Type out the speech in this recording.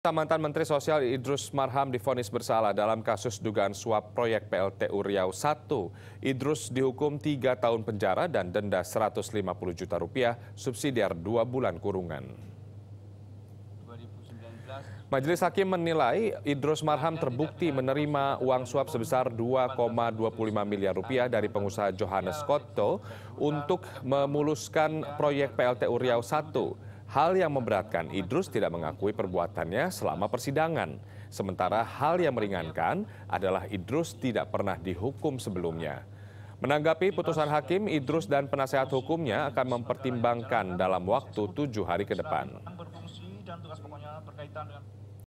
Mantan Menteri Sosial Idrus Marham difonis bersalah dalam kasus dugaan suap proyek PLTU Riau I. Idrus dihukum tiga tahun penjara dan denda 150 juta rupiah, subsidiar dua bulan kurungan. Majelis Hakim menilai Idrus Marham terbukti menerima uang suap sebesar 2,25 miliar rupiah dari pengusaha Johannes Kotto untuk memuluskan proyek PLTU Riau I. Hal yang memberatkan Idrus tidak mengakui perbuatannya selama persidangan. Sementara hal yang meringankan adalah Idrus tidak pernah dihukum sebelumnya. Menanggapi putusan hakim, Idrus dan penasehat hukumnya akan mempertimbangkan dalam waktu tujuh hari ke depan.